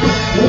O